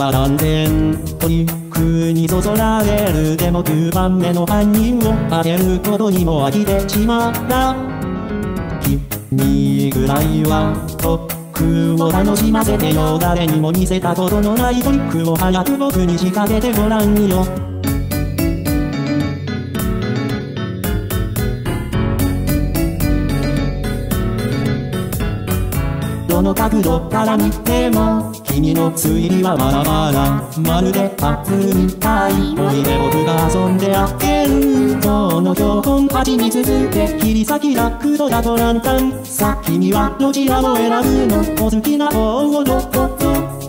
は断然トリックにそそられるでも9番目の犯人を当てることにも飽きてしまった。君ぐらいはとクを楽しませてよ。誰にも見せたことのないトリックを早く僕に仕掛けてごらんよ。どの角度から見ても君の推理はバラバラまるでパズルみたいおいで僕が遊んであげるこの標本鉢に続け切り裂きラックドだとランタン。さあ君はどちらを選ぶのお好きな方をどうぞ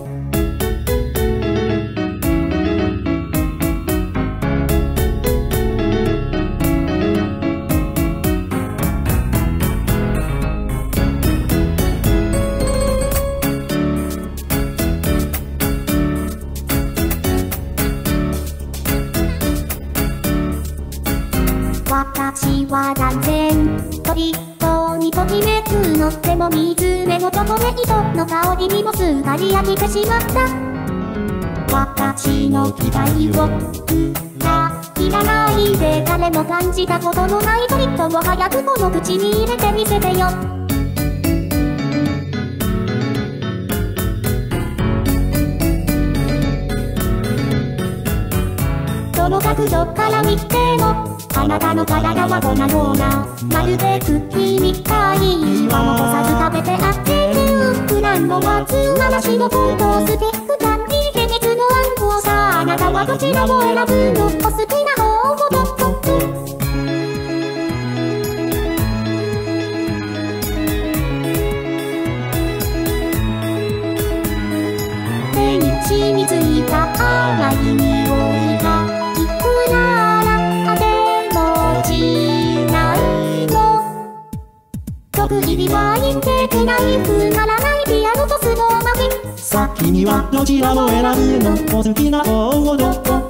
私は断然トリットにときめくのでも水目のチョコレートの香りにもすっかり飽きてしまった。私の期待を裏切らないで誰も感じたことのないトリットを早くこの口に入れてみせてよ。どの角度から見てもあなたの体は粉々まるでクッキーみたいは残さず食べてあげる。普段のわず話のことをステックダンディ秘密の暗号さあなたはどちらを選ぶのお好きな方をどうぞ目についた甘い匂い特技はインテークナイフならないピアノとスノーマフィン先にはどちらを選ぶのお好きな方をどこ